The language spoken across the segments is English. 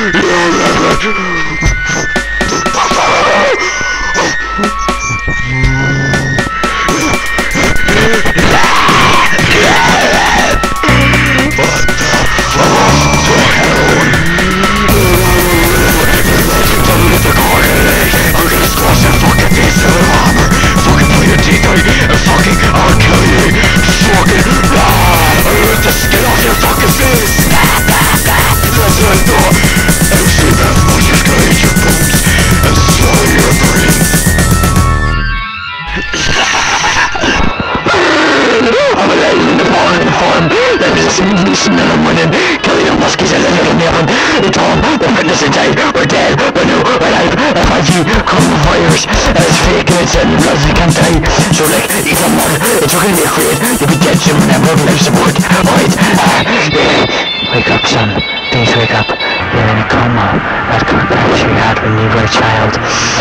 Yeah, yeah, yeah. Listen to them winning, killing the muskies and in heaven. They told them the fitness and die were dead, but no, we're alive. FIG, coronavirus, and it's fake and it's in blood, you can't die. So like, eat some mud, it's okay to be afraid. You'll be dead soon when I'm working life support. Alright, uh, yeah. Wake up, son. Please wake up. You're in a coma. That crash you had when you were a child.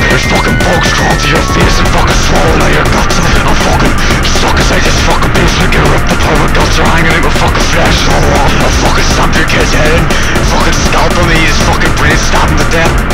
There's fucking bugs crawling to your face and fucking swallowing out your guts. I'm fucking stuck inside this fucking basement, get ripped apart, my guts are hanging out, my fucking flesh. I'll fucking stamp your kid's head in, fucking scalpel me, his fucking brain stabbing to death.